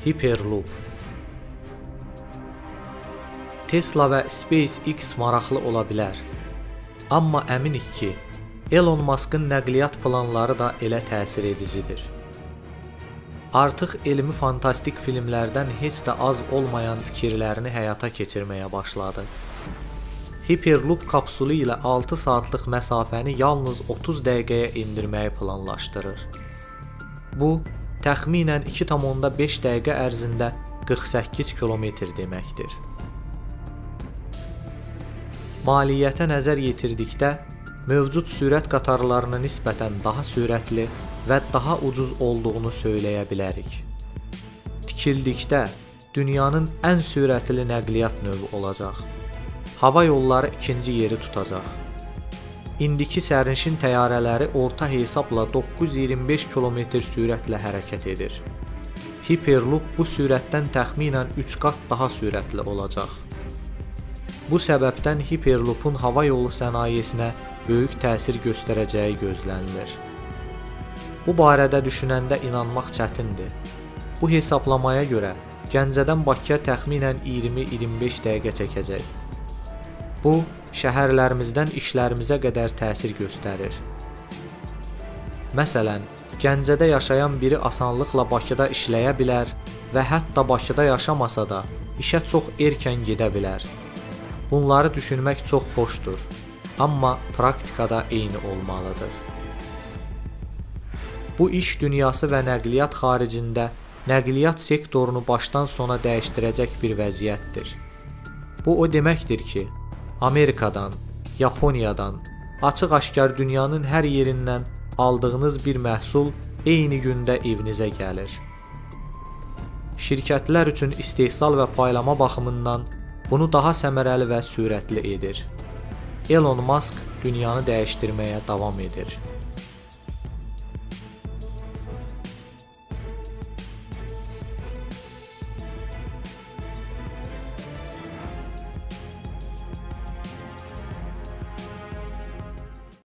Hyperloop Tesla və SpaceX maraqlı ola bilər. Amma əminik ki, Elon Muskın nəqliyyat planları da elə təsir edicidir. Artıq elmi fantastik filmlərdən heç də az olmayan fikirlərini həyata keçirməyə başladı. Hyperloop kapsulu ilə 6 saatlıq məsafəni yalnız 30 dəqiqəyə endirməyi planlaşdırır. Bu təxminən 2.5 dəqiqə ərzində 48 kilometr deməkdir. Maliyyətə nəzər yetirdikdə mövcud sürət qatarlarına nisbətən daha sürətli və daha ucuz olduğunu söyləyə bilərik. Tikildikdə dünyanın ən sürətli nəqliyyat növü olacaq. Hava yolları ikinci yeri tutacaq. İndiki sərnişin təyyarələri orta hesabla 925 km sürətlə hərəkət edir. Hyperloop bu sürətdən təxminən 3 qat daha sürətli olacaq. Bu səbəbdən Hyperloopun hava yolu sənayesinə böyük təsir göstərəcəyi gözlənilir. Bu barədə düşünəndə inanmaq çətindir. Bu hesablamaya görə Gəncədən Bakıya təxminən 20-25 dəqiqə çəkəcək. Bu, şəhərlərimizdən işlərimizə qədər təsir göstərir. Məsələn, Gəncədə yaşayan biri asanlıqla Bakıda işləyə bilər və hətta Bakıda yaşamasa da işə çox erkən gedə bilər. Bunları düşünmək çox xoşdur amma praktikada eyni olmalıdır. Bu iş dünyası və nəqliyyat xaricində nəqliyyat sektorunu başdan sona dəyişdirəcək bir vəziyyətdir. Bu o deməkdir ki, Amerikadan, Yaponiyadan, açıq-aşkar dünyanın hər yerindən aldığınız bir məhsul eyni gündə evinizə gəlir. Şirkətlər üçün istehsal və paylama baxımından bunu daha səmərəli və sürətli edir. Elon Musk dünyanı dəyişdirməyə davam edir.